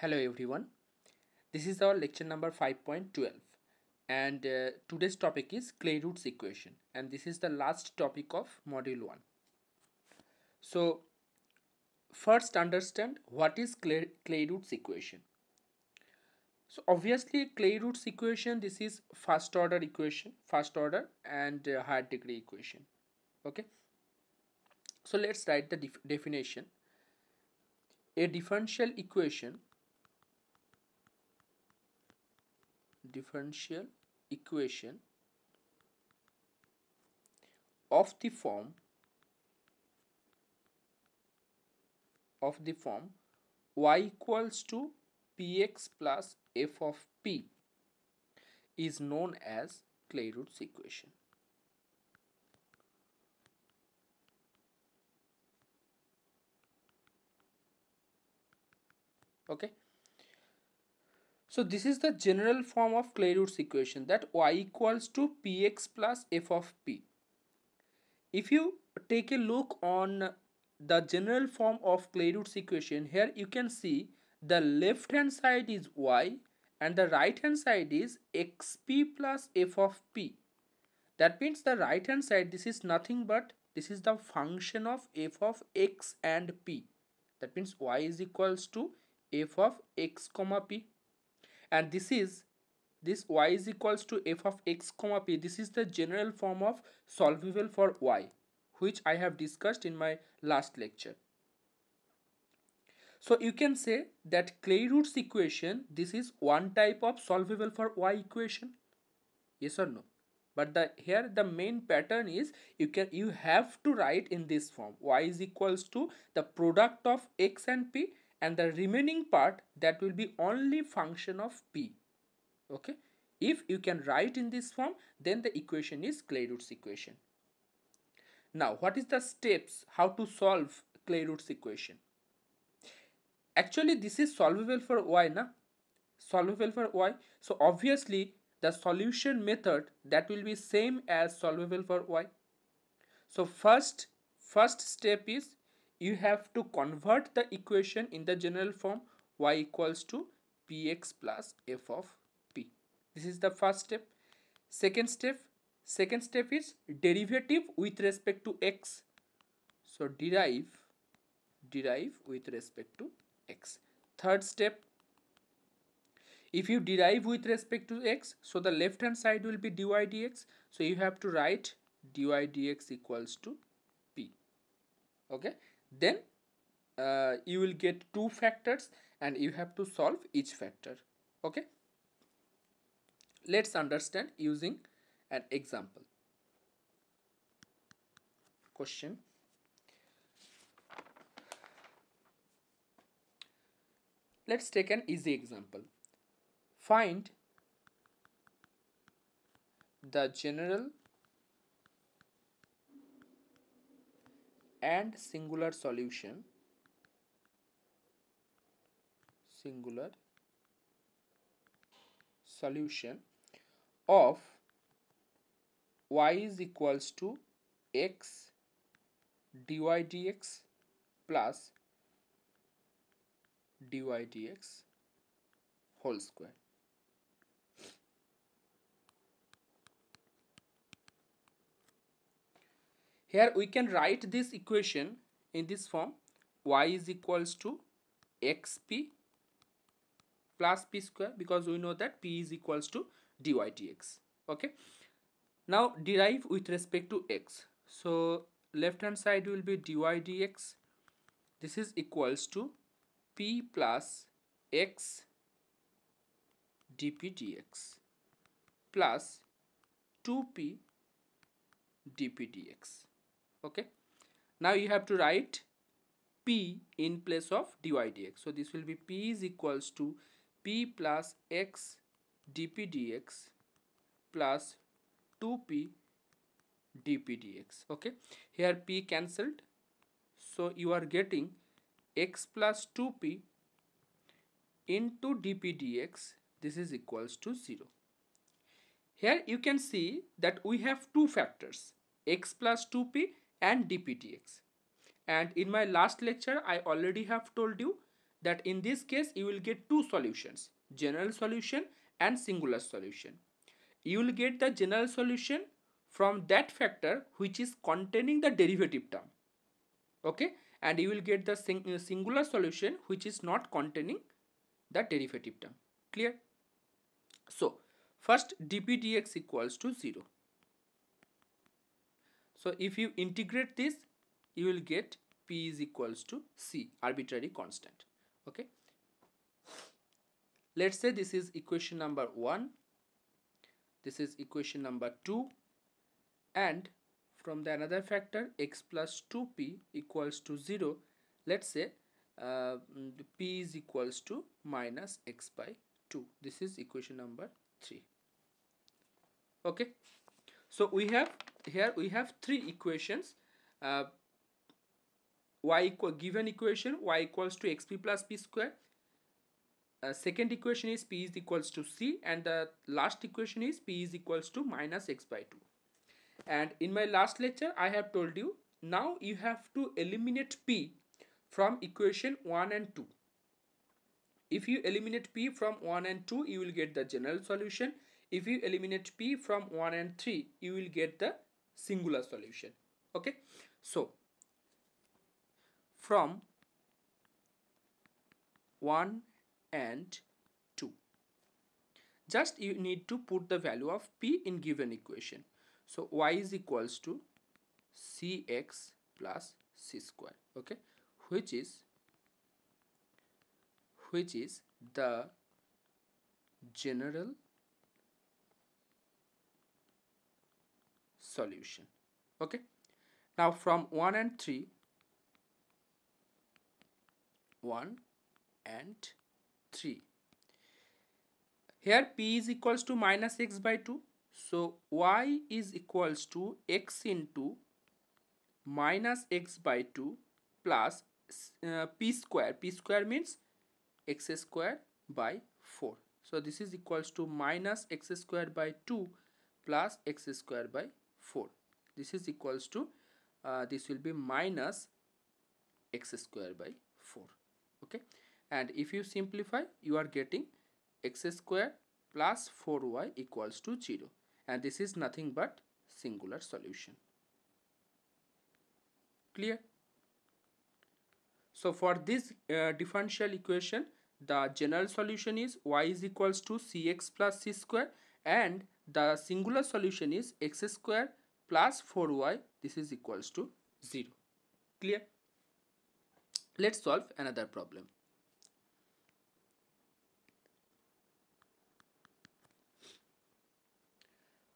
Hello everyone. This is our lecture number 5.12 and uh, today's topic is Clairaut's equation and this is the last topic of module 1. So first understand what is Clairaut's equation. So obviously Clairaut's equation this is first order equation, first order and uh, higher degree equation. Okay. So let's write the def definition. A differential equation differential equation of the form of the form y equals to px plus f of p is known as Clairaut's equation. Okay. So this is the general form of Clairaut's equation that y equals to px plus f of p. If you take a look on the general form of Clairaut's equation, here you can see the left hand side is y and the right hand side is xp plus f of p. That means the right hand side this is nothing but this is the function of f of x and p. That means y is equals to f of x comma p and this is this y is equals to f of x comma p. This is the general form of solvable for y which I have discussed in my last lecture. So you can say that Clairaut's equation this is one type of solvable for y equation. Yes or no? But the here the main pattern is you can you have to write in this form. y is equals to the product of x and p and the remaining part that will be only function of p. Okay? If you can write in this form then the equation is Clairaut's equation. Now what is the steps how to solve Clairaut's equation? Actually this is solvable for y na? Solvable for y? So obviously the solution method that will be same as solvable for y. So first first step is you have to convert the equation in the general form y equals to px plus f of p. This is the first step. Second step, second step is derivative with respect to x. So derive, derive with respect to x. Third step, if you derive with respect to x, so the left hand side will be dy dx. So you have to write dy dx equals to p. Okay then uh, you will get two factors and you have to solve each factor okay? Let's understand using an example. Question. Let's take an easy example. Find the general and singular solution. Singular solution of y is equals to x dy dx plus dy dx whole square Here we can write this equation in this form. Y is equals to xp plus p square because we know that p is equals to dy dx. Okay? Now derive with respect to x. So left hand side will be dy dx. This is equals to p plus x dp dx plus 2p dp dx okay. Now you have to write p in place of dy dx so this will be p is equals to p plus x dp dx plus 2p dp dx okay. Here p cancelled. So you are getting x plus 2p into dp dx this is equals to 0 here you can see that we have two factors. X plus 2p and dpdx and in my last lecture I already have told you that in this case you will get two solutions general solution and singular solution. You will get the general solution from that factor which is containing the derivative term. Okay? And you will get the sing uh, singular solution which is not containing the derivative term. Clear? So first dp dx equals to 0 so if you integrate this you will get p is equals to c arbitrary constant. Okay? Let's say this is equation number 1 this is equation number 2 and from the another factor x plus 2p equals to 0 let's say uh, p is equals to minus x by 2 this is equation number 3 okay? So we have here we have three equations. Uh, y equal given equation y equals to xp plus p square. Uh, second equation is p is equals to c and the last equation is p is equals to minus x by 2 and in my last lecture I have told you now you have to eliminate P from equation 1 and 2 if you eliminate P from 1 and 2 you will get the general solution. If you eliminate P from 1 and 3 you will get the singular solution. Okay? So from 1 and 2 just you need to put the value of P in given equation. So y is equals to cx plus c square. Okay? Which is which is the general solution okay now from 1 and 3 1 and 3 here p is equals to minus x by 2 so y is equals to x into minus x by 2 plus uh, p square. p square means x square by 4. So this is equals to minus x square by 2 plus x square by 4. This is equals to, uh, this will be minus x square by 4. Okay. And if you simplify, you are getting x square plus 4y equals to 0 and this is nothing but singular solution clear so for this uh, differential equation the general solution is y is equals to cx plus c square and the singular solution is x square plus 4y this is equals to 0 clear? Let's solve another problem.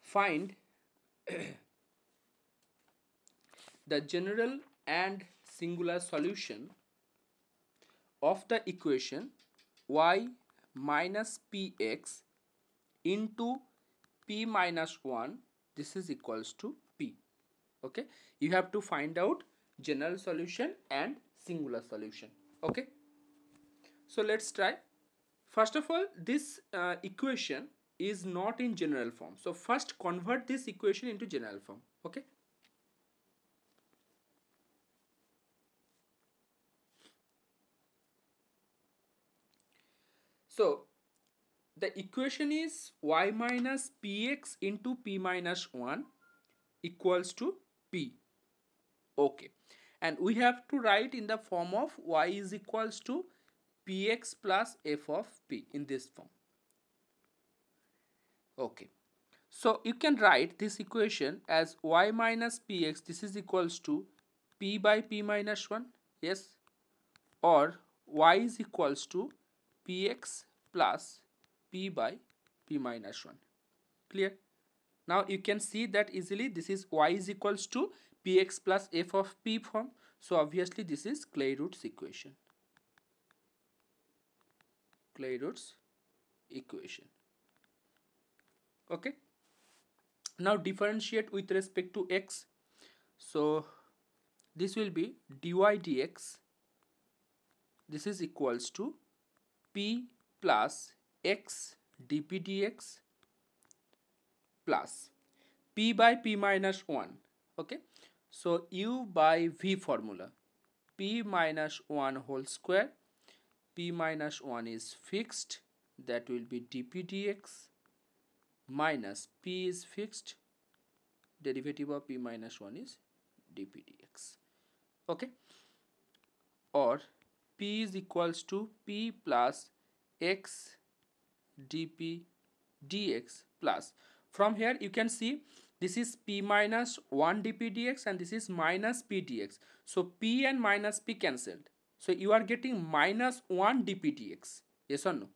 Find the general and singular solution of the equation y minus px into p minus 1 this is equals to p okay you have to find out general solution and singular solution okay so let's try first of all this uh, equation is not in general form. So first convert this equation into general form. Okay. So the equation is y minus px into p minus 1 equals to p. Okay. And we have to write in the form of y is equals to px plus f of p in this form okay so you can write this equation as y minus px this is equals to p by p minus 1 yes or y is equals to px plus p by p minus 1 clear? Now you can see that easily. This is y is equals to px plus f of p form. So obviously this is Clairaut's equation. Clairaut's equation. Okay? Now differentiate with respect to x. So this will be dy dx. This is equals to p plus x dp dx plus p by p minus 1 okay? So u by v formula p minus 1 whole square p minus 1 is fixed that will be dp dx minus p is fixed derivative of p minus 1 is dp dx okay? Or p is equals to p plus x dp dx plus. From here you can see this is p minus 1 dp dx and this is minus p dx. So p and minus p cancelled. So you are getting minus 1 dp dx. Yes or no?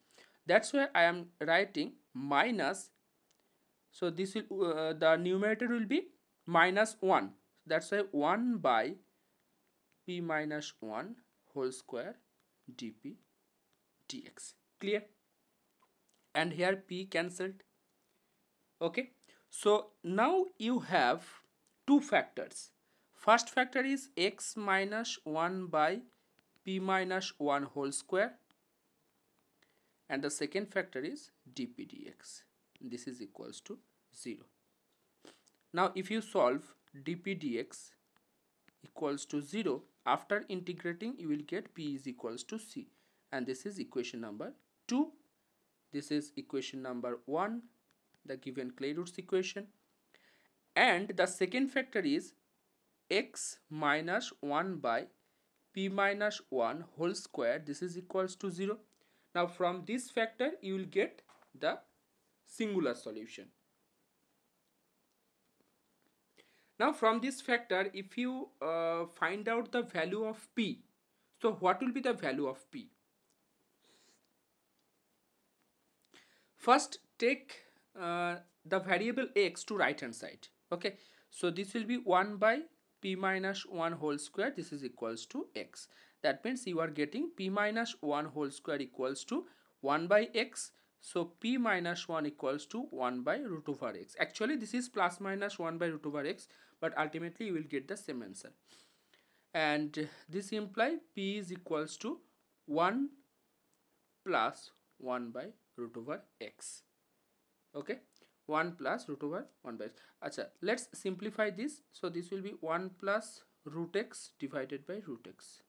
That's why i am writing minus. So this will uh, the numerator will be minus 1 that's why 1 by p minus 1 whole square dp dx. Clear and here p cancelled. Okay. So now you have two factors. First factor is x minus 1 by p minus 1 whole square. And the second factor is dp dx. This is equals to 0 now if you solve dp dx equals to 0 after integrating you will get p is equals to c. And this is equation number 2 this is equation number 1 the given Clairaut's equation. And the second factor is x minus 1 by p minus 1 whole square. This is equals to 0 now from this factor you will get the singular solution. Now from this factor if you uh, find out the value of p so what will be the value of p first take uh, the variable x to right hand side okay? So this will be 1 by p minus 1 whole square. This is equals to x. That means you are getting p minus 1 whole square equals to 1 by x. So p minus 1 equals to 1 by root over x. Actually this is plus minus 1 by root over x but ultimately you will get the same answer. And this imply p is equals to 1 plus 1 by root over x. Okay? 1 plus root over 1 by acha let's simplify this. So this will be 1 plus root x divided by root x.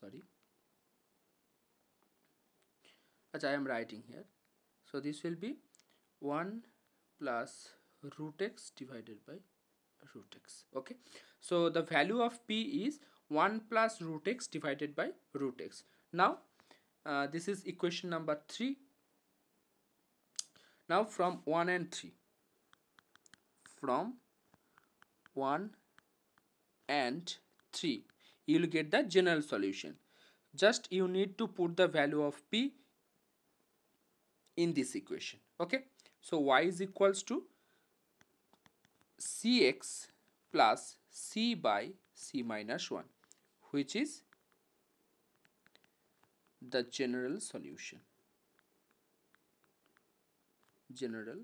Sorry. Acha i am writing here. So this will be 1 plus root x divided by root x. Okay? So the value of p is 1 plus root x divided by root x. Now uh, this is equation number 3 now from 1 and 3 from 1 and 3 you will get the general solution. Just you need to put the value of p in this equation. Okay? So y is equals to cx plus c by c minus 1 which is the general solution. General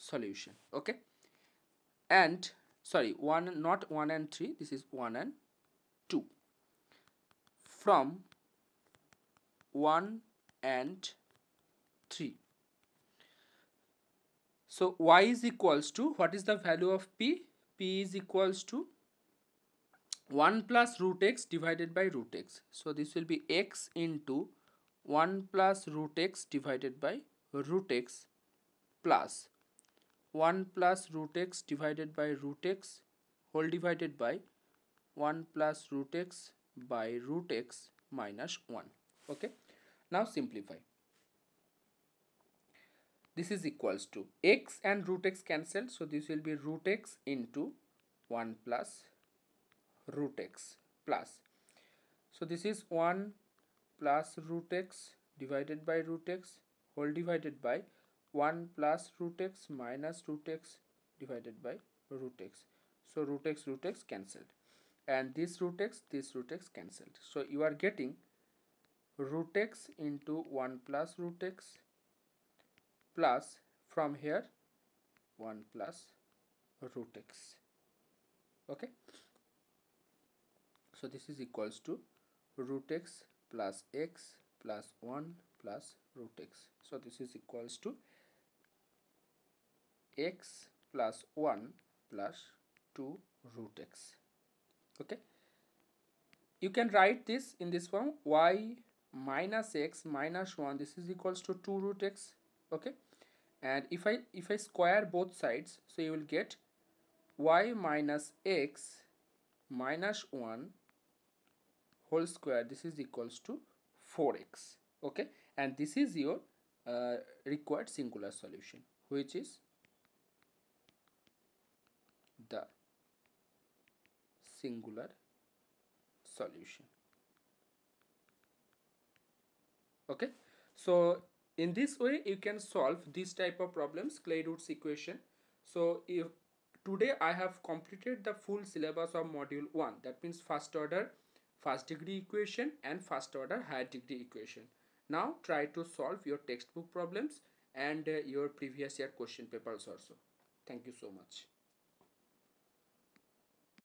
solution okay? And sorry one not 1 and 3 this is 1 and 2 from 1 and 3 so y is equals to what is the value of p? P is equals to 1 plus root x divided by root x. So this will be x into 1 plus root x divided by root x plus 1 plus root x divided by root x whole divided by 1 plus root x by root x minus 1 okay? Now simplify. This is equals to x and root x cancelled. So this will be root x into 1 plus root x plus. So this is 1 plus root x divided by root x whole divided by 1 plus root x minus root x divided by root x. So root x root x cancelled. And this root x this root x cancelled. So you are getting root x into 1 plus root x plus from here 1 plus root x. Okay so this is equals to root x plus x plus 1 plus root x. So this is equals to x plus 1 plus 2 root x. Okay. you can write this in this form y minus x minus 1 this is equals to 2 root x okay and if I if I square both sides so you will get y minus x minus 1 whole square this is equals to 4x okay? And this is your uh, required singular solution which is the singular solution okay? So in this way you can solve this type of problems Clairaut's equation. So if today I have completed the full syllabus of module 1 that means first order first degree equation and first order higher degree equation. Now try to solve your textbook problems and uh, your previous year question papers also. Thank you so much